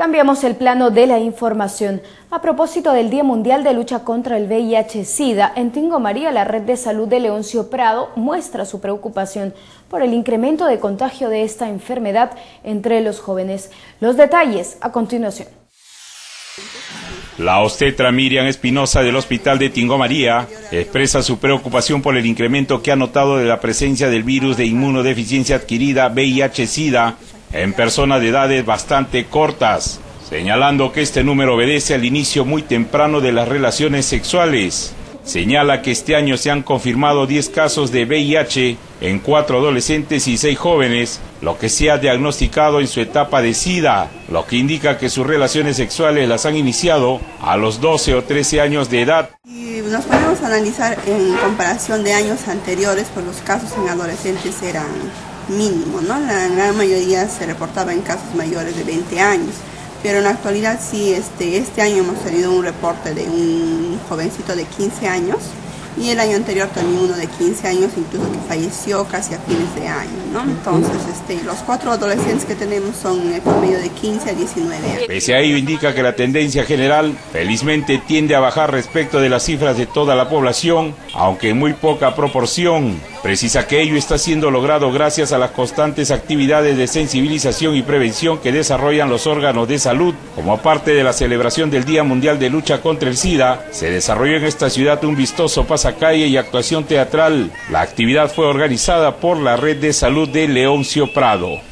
Cambiamos el plano de la información. A propósito del Día Mundial de Lucha contra el VIH-Sida, en Tingo María, la Red de Salud de Leoncio Prado muestra su preocupación por el incremento de contagio de esta enfermedad entre los jóvenes. Los detalles a continuación. La obstetra Miriam Espinosa del Hospital de Tingo María expresa su preocupación por el incremento que ha notado de la presencia del virus de inmunodeficiencia adquirida VIH-Sida en personas de edades bastante cortas, señalando que este número obedece al inicio muy temprano de las relaciones sexuales. Señala que este año se han confirmado 10 casos de VIH en 4 adolescentes y 6 jóvenes, lo que se ha diagnosticado en su etapa de SIDA, lo que indica que sus relaciones sexuales las han iniciado a los 12 o 13 años de edad. Y nos podemos analizar en comparación de años anteriores, pues los casos en adolescentes eran mínimo, ¿no? La gran mayoría se reportaba en casos mayores de 20 años, pero en la actualidad sí, este, este año hemos tenido un reporte de un jovencito de 15 años y el año anterior también uno de 15 años, incluso que falleció casi a fines de año, ¿no? Entonces, este, los cuatro adolescentes que tenemos son en el promedio de 15 a 19 años. Pese a ello, indica que la tendencia general, felizmente, tiende a bajar respecto de las cifras de toda la población, aunque en muy poca proporción. Precisa que ello está siendo logrado gracias a las constantes actividades de sensibilización y prevención que desarrollan los órganos de salud. Como parte de la celebración del Día Mundial de Lucha contra el SIDA, se desarrolló en esta ciudad un vistoso pasacalle y actuación teatral. La actividad fue organizada por la Red de Salud de Leoncio Prado.